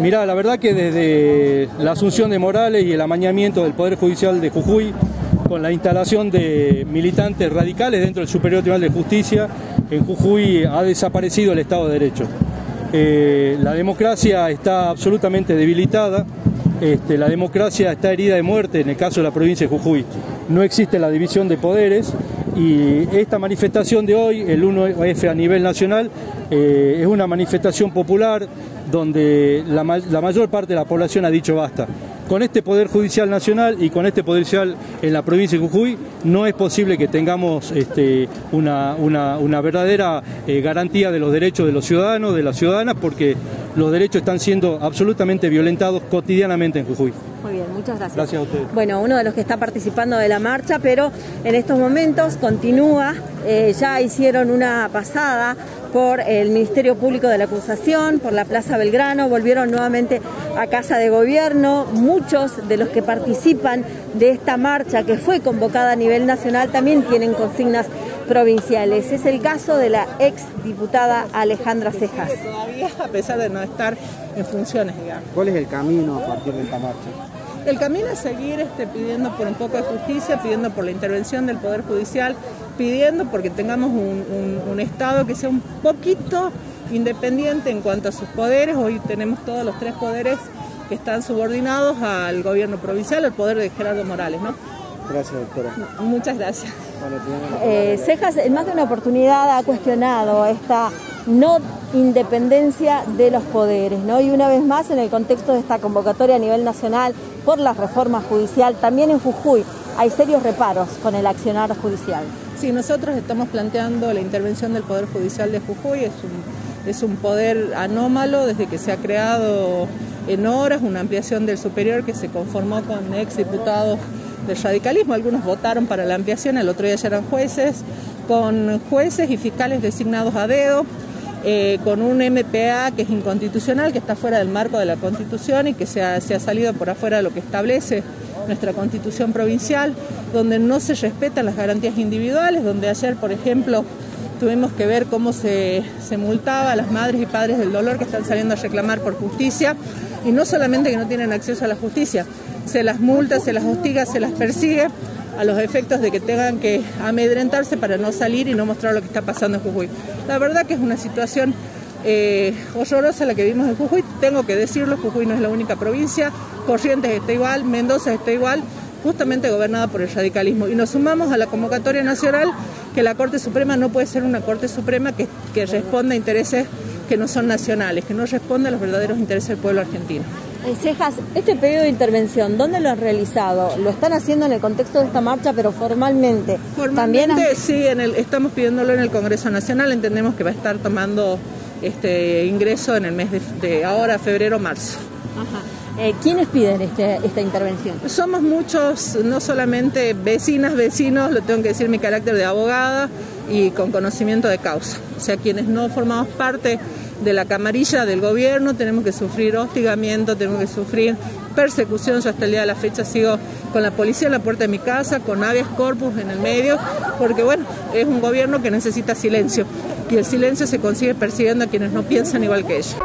Mirá, la verdad que desde la asunción de Morales y el amañamiento del Poder Judicial de Jujuy, con la instalación de militantes radicales dentro del Superior Tribunal de Justicia, en Jujuy ha desaparecido el Estado de Derecho. Eh, la democracia está absolutamente debilitada, este, la democracia está herida de muerte en el caso de la provincia de Jujuy. No existe la división de poderes y esta manifestación de hoy, el 1F a nivel nacional, eh, es una manifestación popular donde la, mayor parte de la población ha dicho basta. Con este Poder Judicial Nacional y con este Poder Judicial en la provincia de Jujuy no es posible que tengamos este, una, verdadera eh, garantía de los derechos de los ciudadanos, de las ciudadanas, porque los derechos están siendo absolutamente violentados cotidianamente en Jujuy. Muy bien, muchas gracias. Gracias a ustedes. Bueno, uno de los que está participando de la marcha, pero en estos momentos continúa, eh, ya hicieron una pasada por el Ministerio Público de la Acusación, por la Plaza Belgrano, volvieron nuevamente a Casa de Gobierno. Muchos de los que participan de esta marcha que fue convocada a nivel nacional también tienen consignas provinciales. Es el caso de la ex diputada Alejandra Cejas. Todavía, a pesar de no estar en funciones, digamos. ¿Cuál es el camino a partir de esta marcha? El camino es seguir este, pidiendo por un poco de justicia, pidiendo por la intervención del Poder Judicial, pidiendo porque tengamos un, Estado que sea un poquito independiente en cuanto a sus poderes. Hoy tenemos todos los tres poderes que están subordinados al gobierno provincial, al poder de Gerardo Morales, ¿no? Gracias, doctora. Muchas gracias. Eh, Cejas en más de una oportunidad ha cuestionado esta no independencia de los poderes, ¿no? Y una vez más, en el contexto de esta convocatoria a nivel nacional por la reforma judicial, también en Jujuy hay serios reparos con el accionar judicial. Sí, nosotros estamos planteando la intervención del Poder Judicial de Jujuy, es un, es un poder anómalo desde que se ha creado en horas, una ampliación del superior que se conformó con ex diputados del radicalismo, algunos votaron para la ampliación, el otro día ya eran jueces, con jueces y fiscales designados a dedo, eh, con un MPA que es inconstitucional, que está fuera del marco de la Constitución y que se ha, salido por afuera de lo que establece nuestra Constitución provincial, donde no se respetan las garantías individuales, donde ayer, por ejemplo, tuvimos que ver cómo se, se, multaba a las madres y padres del dolor que están saliendo a reclamar por justicia, y no solamente que no tienen acceso a la justicia, se las multa, se las hostiga, se las persigue a los efectos de que tengan que amedrentarse para no salir y no mostrar lo que está pasando en Jujuy. La verdad que es una situación eh, horrorosa la que vimos en Jujuy, tengo que decirlo, Jujuy no es la única provincia, Corrientes está igual, Mendoza está igual, justamente gobernada por el radicalismo. Y nos sumamos a la convocatoria nacional que la Corte Suprema no puede ser una Corte Suprema que, que responda a intereses que no son nacionales, que no responde a los verdaderos intereses del pueblo argentino. Eh, Cejas, este pedido de intervención, ¿dónde lo han realizado? ¿Lo están haciendo en el contexto de esta marcha, pero formalmente? Formalmente ¿También sí, en el, estamos pidiéndolo en el Congreso Nacional, entendemos que va a estar tomando este ingreso en el mes de, ahora, febrero, marzo. Eh, ¿Quiénes piden este, esta intervención? Somos muchos, no solamente vecinas, vecinos, lo tengo que decir mi carácter de abogada y con conocimiento de causa. O sea, quienes no formamos parte de la camarilla del gobierno, tenemos que sufrir hostigamiento, tenemos que sufrir persecución. Yo hasta el día de la fecha sigo con la policía en la puerta de mi casa, con habeas corpus en el medio, porque bueno, es un gobierno que necesita silencio y el silencio se consigue persiguiendo a quienes no piensan igual que ellos.